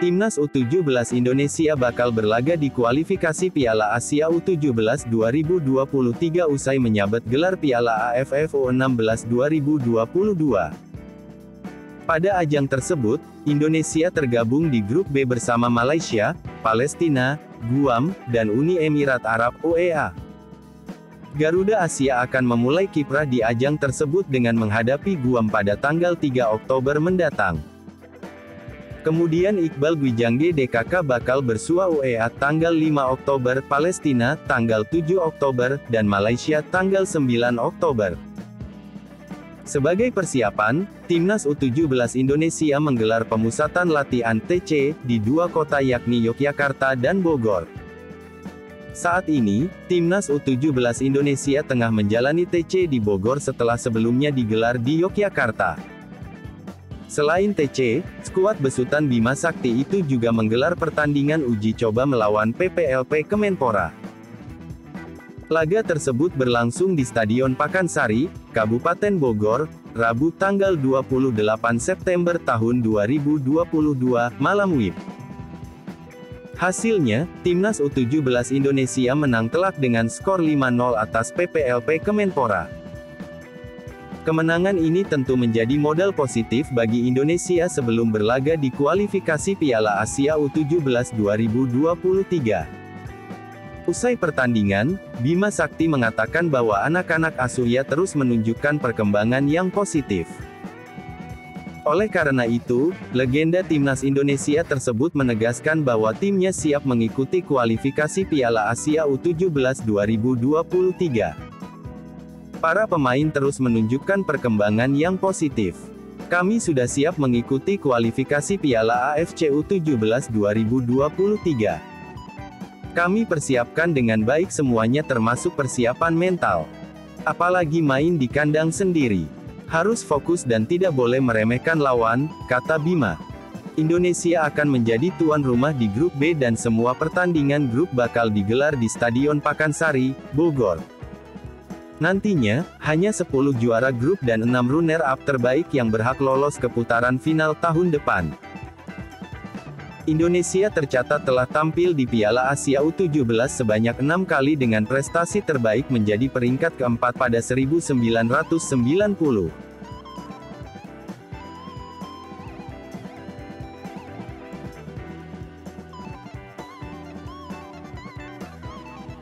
Timnas U17 Indonesia bakal berlaga di kualifikasi Piala Asia U17 2023 usai menyabet gelar Piala AFF U16 2022. Pada ajang tersebut, Indonesia tergabung di grup B bersama Malaysia, Palestina, Guam, dan Uni Emirat Arab (UEA). Garuda Asia akan memulai kiprah di ajang tersebut dengan menghadapi Guam pada tanggal 3 Oktober mendatang. Kemudian Iqbal Gwijangge DKK bakal bersua UEA tanggal 5 Oktober, Palestina tanggal 7 Oktober, dan Malaysia tanggal 9 Oktober. Sebagai persiapan, Timnas U17 Indonesia menggelar pemusatan latihan TC di dua kota yakni Yogyakarta dan Bogor. Saat ini, Timnas U17 Indonesia tengah menjalani TC di Bogor setelah sebelumnya digelar di Yogyakarta. Selain TC, skuad besutan Bima Sakti itu juga menggelar pertandingan uji coba melawan PPLP Kemenpora. Laga tersebut berlangsung di Stadion Pakansari, Kabupaten Bogor, Rabu tanggal 28 September tahun 2022, malam WIB. Hasilnya, Timnas U17 Indonesia menang telak dengan skor 5-0 atas PPLP Kemenpora. Kemenangan ini tentu menjadi modal positif bagi Indonesia sebelum berlaga di kualifikasi Piala Asia U17 2023. Usai pertandingan, Bima Sakti mengatakan bahwa anak-anak asuhnya terus menunjukkan perkembangan yang positif. Oleh karena itu, legenda timnas Indonesia tersebut menegaskan bahwa timnya siap mengikuti kualifikasi Piala Asia U17 2023. Para pemain terus menunjukkan perkembangan yang positif. Kami sudah siap mengikuti kualifikasi Piala AFC U17 2023. Kami persiapkan dengan baik semuanya termasuk persiapan mental. Apalagi main di kandang sendiri. Harus fokus dan tidak boleh meremehkan lawan, kata Bima. Indonesia akan menjadi tuan rumah di grup B dan semua pertandingan grup bakal digelar di Stadion Pakansari, Bogor. Nantinya, hanya 10 juara grup dan 6 runner-up terbaik yang berhak lolos ke putaran final tahun depan. Indonesia tercatat telah tampil di Piala Asia U17 sebanyak enam kali dengan prestasi terbaik menjadi peringkat keempat pada 1990.